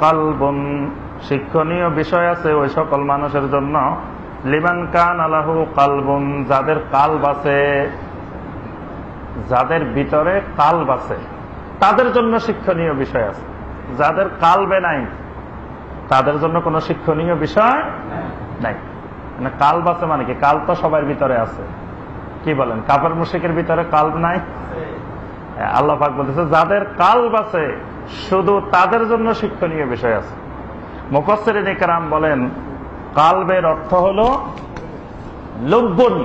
কালবন। শিক্ষণীয় বিষয় আছে ওই সকল মানুষের জন্য। লিমান কান আলাহু কালবন, যাদের কাল বাসে, যাদের ভিতরে কাল বাসে, তাদের জন্য শিক্ষণীয় বিষয় আছে। যাদের কালবে নাই, তাদের জন্য কোনো শিক্ষণীয় বিষয় নাই। মানে কাল বাসে মানে কি? কাল তো সবার ভিতরে আছে। কি বলেন? কাপের মুশিকের ভিতরে কাল নাই? আল্লাহ পাক বলতেছে, যাদের কাল বাসে শুধু তাদের জন্য শিক্ষণীয় বিষয় আছে। মুফসির নিকরাম বলেন, কালবের অর্থ হল লব্বন।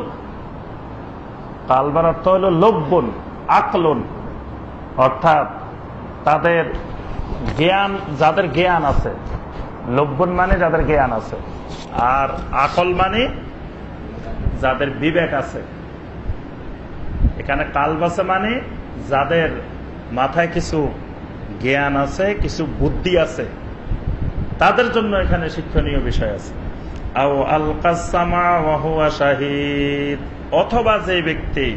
কালবের অর্থ হল লব্বন, আকলন। অর্থাৎ তাদের জ্ঞান, যাদের জ্ঞান আছে, লব্বন মানে যাদের জ্ঞান আছে, আর আকল মানে যাদের বিবেক আছে। এখানে কালবাসে মানে যাদের মাথায় কিছু জ্ঞান আছে, কিছু বুদ্ধি আছে, তাদের জন্য এখানে শিক্ষণীয় বিষয় আছে। আও আল শাহিদ, অথবা যে ব্যক্তি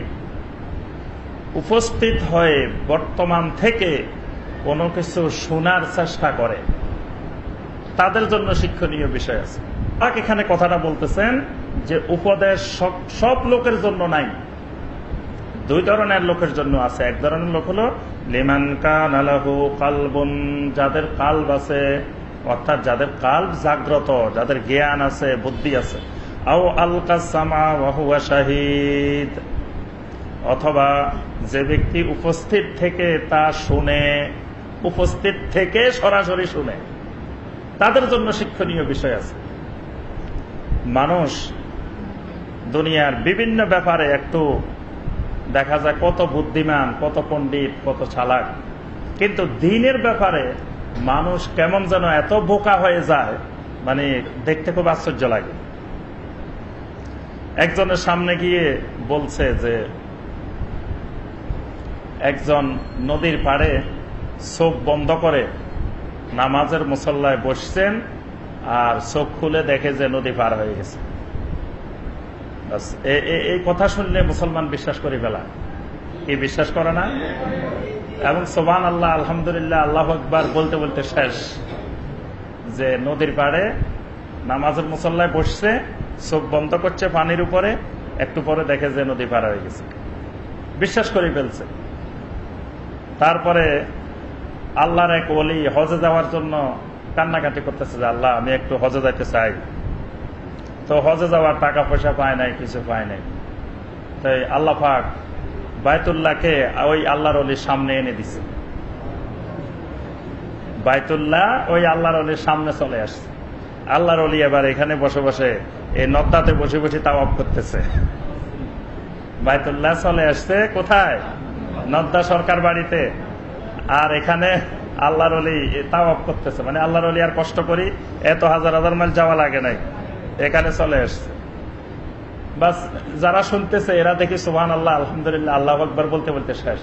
উপস্থিত হয়ে বর্তমান থেকে কোনো কিছু শোনার চেষ্টা করে, তাদের জন্য শিক্ষণীয় বিষয় আছে। এখানে কথাটা বলতেছেন যে উপদেশ সব লোকের জন্য নাই। দুই ধরনের লোকের জন্য আছে। এক ধরনের লোক হলো, লিমান কান আলাহু কালবন, যাদের কাল্ব আছে, অর্থাৎ যাদের কাল্ব জাগ্রত, যাদের জ্ঞান আছে, বুদ্ধি আছে। আও আলকা সামা ওয়াহুয়া শাহিদ। অথবা যে ব্যক্তি উপস্থিত থেকে তা শুনে, উপস্থিত থেকে সরাসরি শুনে, তাদের জন্য শিক্ষণীয় বিষয় আছে। মানুষ দুনিয়ার বিভিন্ন ব্যাপারে একটু দেখা যায় কত বুদ্ধিমান, কত পণ্ডিত, কত চালাক। কিন্তু দিনের ব্যাপারে মানুষ কেমন যেন এত বোকা হয়ে যায় মানে দেখতে খুব আশ্চর্য লাগে। একজনের সামনে গিয়ে বলছে যে, একজন নদীর পাড়ে চোখ বন্ধ করে নামাজের মুসল্লায় বসছেন আর চোখ খুলে দেখে যে নদী পার হয়ে গেছে। এই কথা শুনলে মুসলমান বিশ্বাস করি ফেলা। কি বিশ্বাস করে না? এবং সোমান আল্লাহ আলহামদুলিল্লাহ, আল্লাহ আকবার বলতে বলতে শেষ। যে নদীর পাড়ে নামাজের মুসল্লায় বসছে, চোখ বন্ধ করছে পানির উপরে, একটু পরে দেখে যে নদী পার হয়ে গেছে। বিশ্বাস করে ফেলছে। তারপরে আল্লাহর এক অলি হজে যাওয়ার জন্য কান্নাকাটি করতেছে যে, আল্লাহ, আমি একটু হজে যাইতে চাই। তো হজে যাওয়ার টাকা পয়সা পায় নাই, কিছু পায় নাই। তাই আল্লাহ পাক বায়তুল্লাহকে ওই আল্লাহর অলির সামনে এনে দিছে। বায়তুল্লাহ ওই আল্লাহর অলির সামনে চলে আসছে। আল্লাহর অলি এবার এখানে বসে বসে এই নদ্দাতে বসে বসে তাওয়াব করতেছে। বায়তুল্লাহ চলে আসছে কোথায়? নদ্দা সরকার বাড়িতে। আর এখানে আল্লাহর অলি তাওয়াব করতেছে। মানে আল্লাহর অলি আর কষ্ট করি, এত হাজার হাজার মাইল যাওয়া লাগে নাই। এখানে চলে আসছে। বাস, যারা শুনতেছে, এরা দেখি সুহান আল্লাহ আলহামদুলিল্লাহ, আল্লাহ আকবর বলতে বলতে শেষ।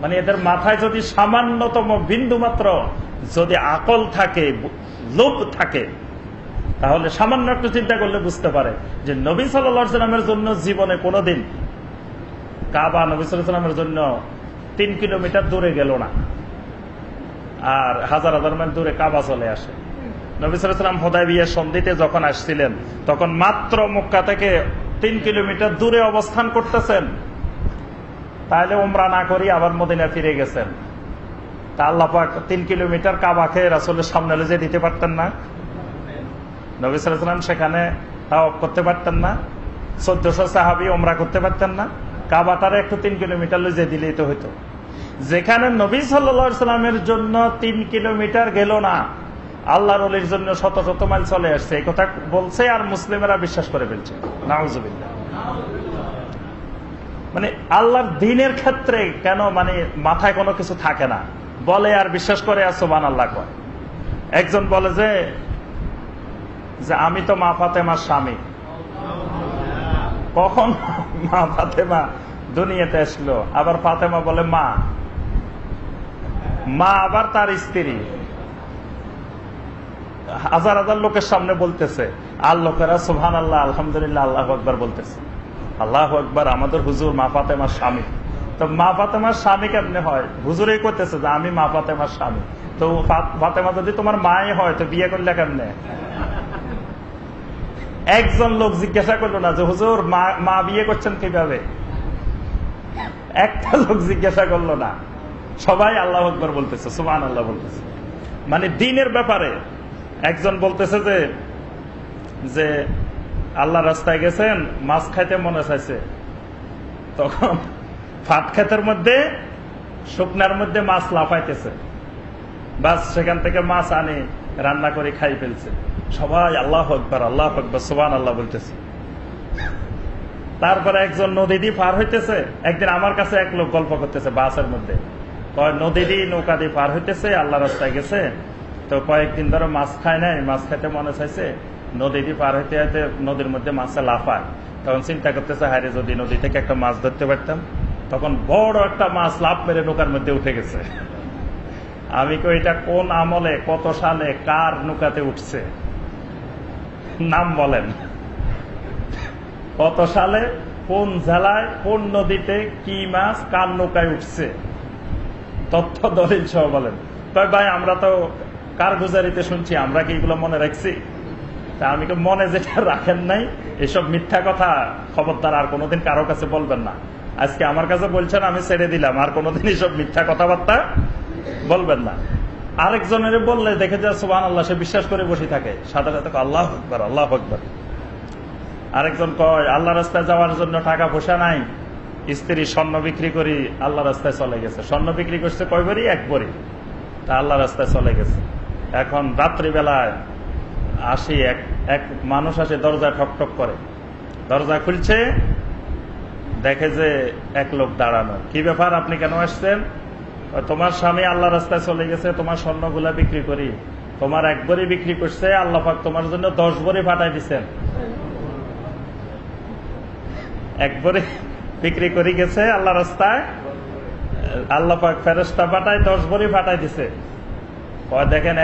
মানে এদের মাথায় যদি সামান্যতম বিন্দু মাত্র যদি আকল থাকে, লোভ থাকে, তাহলে সামান্য একটু চিন্তা করলে বুঝতে পারে যে নবী সাল্লামের জন্য জীবনে কোনোদিন কাবা নবী সাল্লামের জন্য তিন কিলোমিটার দূরে গেল না। আর হাজার হাজার মাইল দূরে কাবা চলে আসে। নবিসাম হোদাই বিয়ে সন্ধিতে যখন আসছিলেন, তখন মাত্র মক্কা থেকে তিন কিলোমিটার দূরে অবস্থান করতেছেন। তাহলে উমরা না করি আবার মদিনা ফিরে গেছেন। তা আল্লাহ তিন কিলোমিটার কাবা খেয়ে রাসলের সামনে যে দিতে পারতেন না। নবিসাম সেখানে তাও করতে পারতেন না। চোদ্দশো সাহাবি ওমরা করতে পারতেন না। কাবাটারে একটু তিন কিলোমিটার যে দিলেই তো হইতো। যেখানে নবী সাল্লামের জন্য তিন কিলোমিটার গেল না আল্লাহর অলির জন্য শত শত মাইল চলে আসছে। এই কথা বলছে আর মুসলিমেরা বিশ্বাস করে ফেলছে। নাউজুবিল্লাহ। মানে আল্লাহর দিনের ক্ষেত্রে কেন মানে মাথায় কোনো কিছু থাকে না? বলে আর বিশ্বাস করে আর সোবান আল্লাহ কয়। একজন বলে যে যে আমি তো মা ফাতেমার স্বামী। কখন মা ফাতেমা দুনিয়াতে আসলো? আবার ফাতেমা বলে, মা। মা আবার তার স্ত্রী। হাজার হাজার লোকের সামনে বলতেছে আর লোকেরা সুহান আল্লাহ আলহামদুলিল্লাহ, আল্লাহ আকবর বলতেছে। আল্লাহ আকবর, আমাদের হুজুর মা ফাতেমার স্বামী। তো মা ফাতেমার স্বামী কেমনে হয়? হুজুরেই করতেছে যে, আমি মা ফাতেমার স্বামী। তো ফাতেমা যদি তোমার মায় হয়, তো বিয়ে করলে কেমনে? একজন লোক জিজ্ঞাসা করল না যে, হুজুর, মা বিয়ে করছেন কীভাবে? একটা লোক জিজ্ঞাসা করল না। সবাই আল্লাহ আকবর বলতেছে সুমান আল্লাহ বলতেছে। মানে দিনের ব্যাপারে একজন বলতেছে যে যে আল্লাহ রাস্তায় গেছেন, মাছ খাইতে মনে চাইছে। তখন ফাট খেতের মধ্যে, শুকনার মধ্যে মাছ লাফাইতেছে। বাস সেখান থেকে মাছ আনে, রান্না করে খাই ফেলছে। সবাই আল্লাহ আকবর আল্লাহ আকবর সুবান আল্লাহ বলতেছে। তারপরে একজন নদী দিয়ে পার হইতেছে, একদিন আমার কাছে এক লোক গল্প করতেছে বাসের মধ্যে। নদী দিয়ে নৌকা দিয়ে পার হইতেছে, আল্লাহ রাস্তায় গেছে তো কয়েকদিন ধরে মাছ খায় নাই, মাছ খাইতে মনে চাইছে নদী দিয়ে পার হইতে হইতে নদীর মধ্যে মাছে লাফায়। তখন চিন্তা করতেছে হারে যদি নদী থেকে একটা মাছ ধরতে পারতাম, তখন বড় একটা মাছ লাভ মেরে নৌকার মধ্যে উঠে গেছে। আমি কই, এটা কোন আমলে, কত সালে, কার নৌকাতে উঠছে? নাম বলেন। কত সালে, কোন জেলায়, কোন নদীতে কি মাছ, কার নৌকায় উঠছে? তথ্য দলিল সহ বলেন। তবে ভাই, আমরা তো কার গুজারিতে শুনছি, আমরা কি এগুলো মনে রাখছি? তা আমি মনে যেটা রাখেন নাই, এসব মিথ্যা কথা খবরদার আর কোনোদিন কারও কাছে বলবেন না। আজকে আমার কাছে বলছেন, আমি ছেড়ে দিলাম, আর কোনোদিন এসব মিথ্যা কথাবার্তা বলবেন না। আরেকজনের বললে দেখে যা সুবান আল্লাহ সে বিশ্বাস করে বসে থাকে। সাথে সাথে আল্লাহ আকবর আল্লাহ আকবর। আরেকজন কয়, আল্লাহ রাস্তায় যাওয়ার জন্য টাকা পয়সা নাই। স্ত্রী স্বর্ণ বিক্রি করি, আল্লাহ রাস্তায় চলে গেছে। স্বর্ণ বিক্রি করছে কয় বড়ি? এক তা আল্লাহ রাস্তায় চলে গেছে। এখন রাত্রিবেলায় আসি এক এক মানুষ আসে, দরজা ঠক ঠক করে। দরজা খুলছে, দেখে যে এক লোক দাঁড়ানো। কি ব্যাপার, আপনি কেন আসছেন? তোমার স্বামী আল্লাহ রাস্তায় চলে গেছে, তোমার স্বর্ণগুলা বিক্রি করি। তোমার এক বড়ি বিক্রি করছে, আল্লাহ পাক তোমার জন্য দশ বড়ি পাঠাই দিচ্ছেন একবারে বিক্রি করে গেছে আল্লাহ রাস্তায়, আল্লাহ পাক ফেরস্তা পাঠায় দশ বড়ি পাঠাই দিছে। দেখেন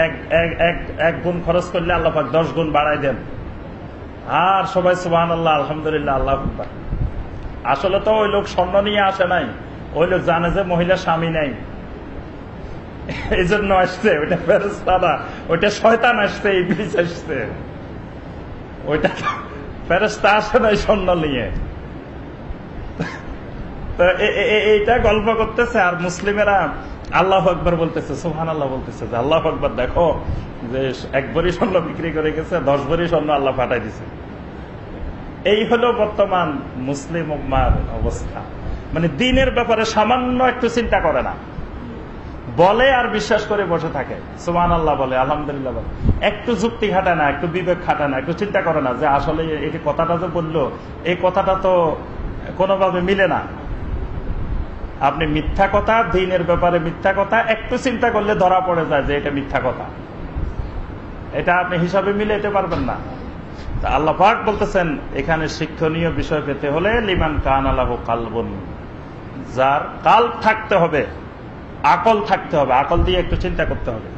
এক গুণ খরচ করলে আল্লাহাক দশ গুণ বাড়াই দেন। আর সবাই সুবাহ আল্লাহ আলহামদুলিল্লাহ, আল্লাহ আসলে তো ওই লোক স্বর্ণ নিয়ে আসে নাই, ওই লোক জানে যে মহিলা স্বামী নাই। এই জন্য আসছে, ওইটা ফেরস্তা না, ওইটা শয়তান আসছে আসছে। ওইটা ফেরস্তা আসে নাই স্বর্ণ নিয়ে। তো এইটা গল্প করতেছে, আর মুসলিমেরা আল্লাহ আকবর বলতেছে সুহান আল্লাহ বলতেছে যে, আল্লাহ আকবর দেখো যে এক বড়ি স্বর্ণ বিক্রি করে গেছে, দশ বড়ি স্বর্ণ আল্লাহ পাঠাই দিছে। এই হলো বর্তমান মুসলিম অবস্থা। মানে দিনের ব্যাপারে সামান্য একটু চিন্তা করে না। বলে আর বিশ্বাস করে বসে থাকে। সুমান আল্লাহ বলে, আলহামদুলিল্লাহ বলে। একটু যুক্তি খাটায় না, একটু বিবেক খাটায় না, একটু চিন্তা করে না যে আসলে এই কথাটা যে বলল, এই কথাটা তো কোনোভাবে মিলে না। আপনি মিথ্যা কথা, দিনের ব্যাপারে মিথ্যা কথা, একটু চিন্তা করলে ধরা পড়ে যায় যে এটা মিথ্যা কথা। এটা আপনি হিসাবে মিলে মিলাইতে পারবেন না। আল্লাহ পাক বলতেছেন, এখানে শিক্ষণীয় বিষয় পেতে হলে লিমান কান আল্লাহ কালবন, যার কাল থাকতে হবে, আকল থাকতে হবে, আকল দিয়ে একটু চিন্তা করতে হবে।